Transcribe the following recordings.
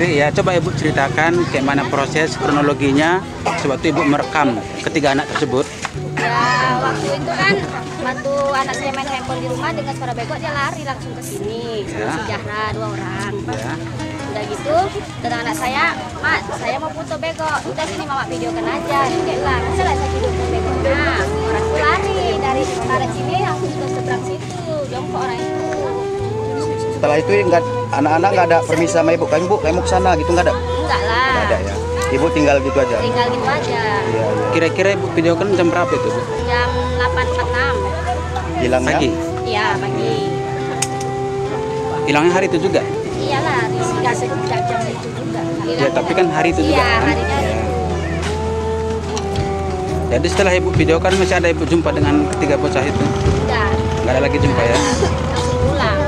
Lastri, ya coba ibu ceritakan kayak mana proses kronologinya sewaktu ibu merekam ketiga anak tersebut. Ya waktu itu kan waktu anak saya main handphone di rumah dengan suara bego dia lari langsung ke sini sama Ya. si Jahra dua orang. Ya. Udah gitu, dan anak saya, Mak, saya mau foto bego. Udah sini mama videokan aja. Oke lah, masa lah saya videokan bego. Nah, orang itu lari dari sini langsung ke seberang situ. Jongkok orang itu. Setelah itu enggak anak-anak nggak ada permisi sama ibu, kamu bu, kamu ke sana gitu nggak ada? Enggak lah. Nggak ada ya. Ibu tinggal gitu aja. Tinggal gitu aja. Iya, iya. Kira-kira ibu videokan jam berapa itu bu? Jam 8.46. Hilangnya? Pagi. Iya, pagi. Hilangnya hari itu juga? Iyalah, nggak sejak jam itu juga. Ya, tapi kan hari itu juga, Iya, kan? harinya. Jadi setelah ibu videokan masih ada ibu jumpa dengan ketiga bocah itu? Udah. Nggak ada lagi jumpa ya? langsung pulang.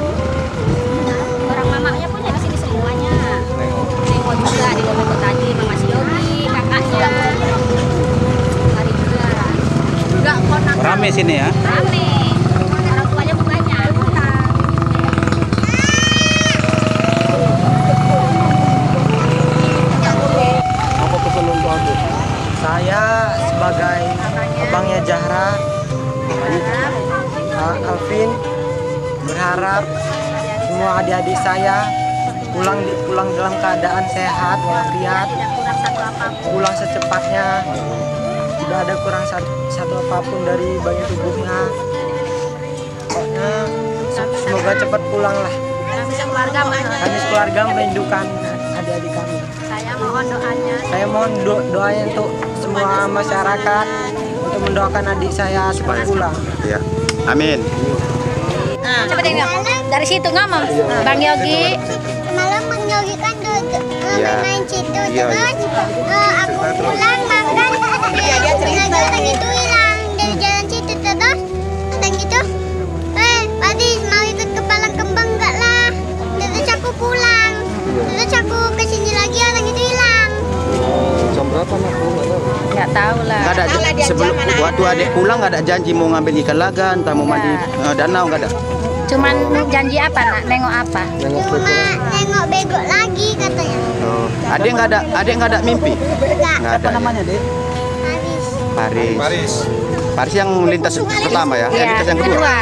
Orang mamanya pun ya di sini semuanya. Nengok juga di Gomeko tadi, Mama si Yogi, kakaknya. Hari juga. Enggak konak. Rame sini ya? Rame. Orang tuanya pun banyak. Apa pesan untuk aku? Saya sebagai abangnya Jahra, Al- Alvin berharap semua adik-adik saya pulang di, pulang dalam keadaan sehat walafiat, pulang secepatnya, tidak ada kurang satu, satu apa pun dari bagian tubuhnya. Pokoknya se- semoga cepat pulang lah. Kami sekeluarga banyak. Kami sekeluarga merindukan adik-adik kami. Saya mohon doanya. Saya mohon do- doanya untuk semua masyarakat untuk mendoakan adik saya cepat pulang. Iya. Amin. Nah, coba. Dari situ ngomong. Bang Yogi. Malam Bang Yogi kan duduk uh, Iya. main situ Iya, terus uh, aku pulang makan Iya, dia cerita. lagi orang itu hilang dari jalan situ terus dan gitu eh Padis mau ikut ke Palang Kembang enggak lah terus aku pulang terus aku ke sini lagi orang itu hilang Jam berapa nak? Nggak tahu lah. Nggak ada sebelum waktu adik pulang nggak ada janji mau ngambil ikan laga, entah mau mandi eh, danau nggak ada. Cuman janji apa nak? Nengok apa? cuma nengok bego lagi katanya Oh. Adik nggak ada, adik nggak ada mimpi. enggak Nggak ada. ya? dek? Paris Paris. Paris. Yang lintas pertama ya, yang Iya, lintas yang kedua. kedua.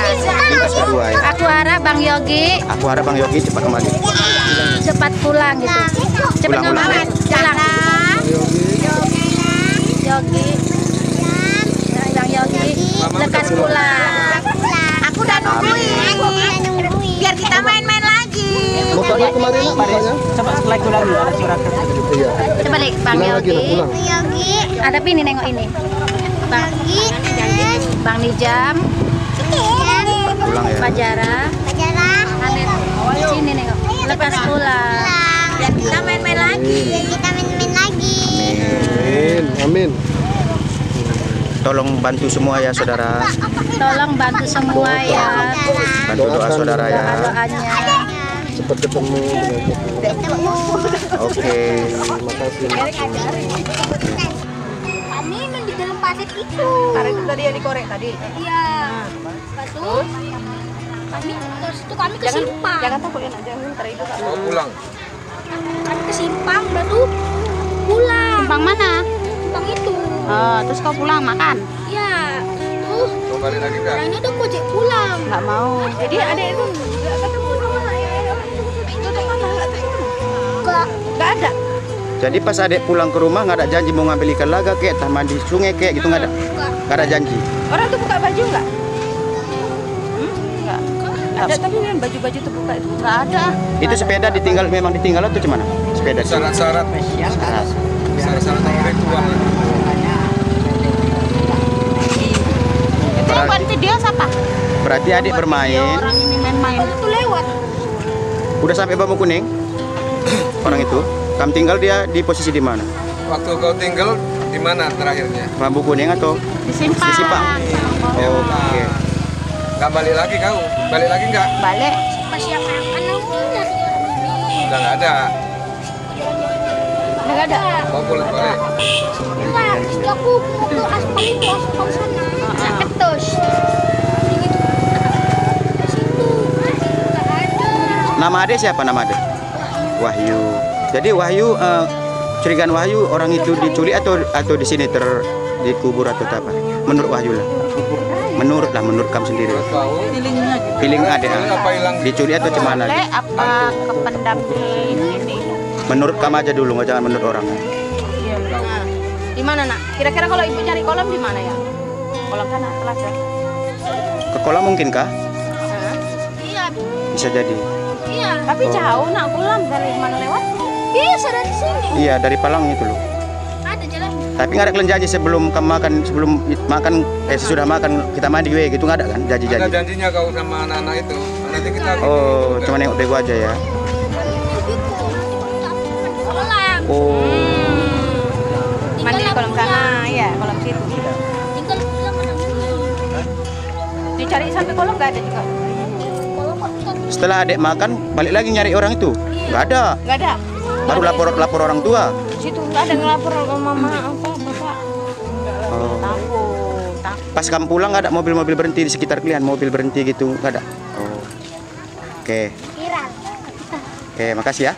Lintas kedua ya. Aku harap Bang Yogi Aku harap Bang Yogi cepat kembali. cepat pulang gitu. Cepat Pulang, pulang. Pulang. Yogi. Bang Yogi. Lekas pulang. aku udah nungguin aku udah nungguin biar kita main-main lagi Mukanya kemarin mukanya? Coba setelah itu lagi ada silakan. Iya. Coba deh Bang lagi nak Yogi. Ada ini nengok ini. Bang terus Bang Nijam, dan Pulang ya. Fajara, Pajarah di sini nengok. Lekas pulang. biar kita main-main lagi biar kita main-main lagi Amin. Amin. Tolong bantu semua ya saudara. Tolong bantu semua ya Bantu doa saudara ya. doa-doanya. Cepat ketemu. ketemu Oke. Terima kasih. Main di dalam pasir itu Tarik itu tadi yang dikorek tadi. iya terus kami terus itu kami ke simpang Jangan takut ya nak, jangan tarik itu. Kak. kami ke simpang udah tuh pulang Simpang mana? simpang itu Oh, terus kau pulang makan? ya tuh orangnya udah kojek pulang Nggak mau. Jadi ada itu nggak ketemu sama ayah. Itu tuh mana nggak ketemu. enggak Nggak ada. Jadi pas adik pulang ke rumah nggak ada janji mau ngambil ikan laga kayak taman di sungai kayak gitu nggak ada. enggak Nggak ada janji. Orang tuh buka baju nggak? Hmm? Nggak. Ada tapi memang baju-baju tuh buka itu. Nggak ada. Itu sepeda ditinggal memang ditinggal atau gimana? Sepeda. syarat-syarat Syarat. syarat-syarat intelektual Itu yang berarti dia siapa? Berarti adik bermain. Orang ini main-main. itu lewat Udah sampai bambu kuning? Orang itu. Kamu tinggal dia di posisi di mana? waktu kau tinggal di mana terakhirnya Bambu kuning atau Di simpang. di Simpang? Oh, Oke. nggak balik lagi kau balik lagi nggak Balik. masih yang makan udah nggak ada Nggak ada. mau pulang balik enggak aku mau ke aspal itu aspal sana Ah, ketus ke situ enggak ada Nama adik siapa nama adik? Wahyu. Jadi Wahyu eh, curigaan Wahyu orang itu diculik atau atau di sini ter dikubur atau apa? Menurut Wahyu lah. Menurut lah menurut kamu sendiri. Tahu. Feeling ada Apa hilang? diculik atau cemana? Boleh apa kependam di ini? Menurut kamu aja dulu, nggak jangan menurut orang. Iya. Nah, di mana nak? Kira-kira kalau ibu cari kolam di mana ya? Kolam sana, telaga. Ke kolam mungkin kah? Iya, Bisa jadi. iya. Tapi jauh nak kolam dari mana lewat? Bisa dari sini. Iya dari Palang itu loh. Ada jalan. Tapi nggak ada kalian janji sebelum kamu makan sebelum makan eh sesudah makan kita mandi we gitu nggak ada kan Ada janji-janji. janjinya kau sama anak-anak itu. Nanti kita Oh cuma nengok bego aja ya. Oh Mandi di kolam sana, ya kolam situ. Tinggal? Dicari sampai kolam nggak ada juga. Setelah adek makan balik lagi nyari orang itu nggak ada. Nggak ada. Baru lapor lapor orang tua. Situ nggak ada ngelapor sama mama apa bapak. Oh. Takut, takut. Pas kamu pulang nggak ada mobil-mobil berhenti di sekitar kalian mobil berhenti gitu nggak ada. Oh. Oke Viral. oke makasih ya.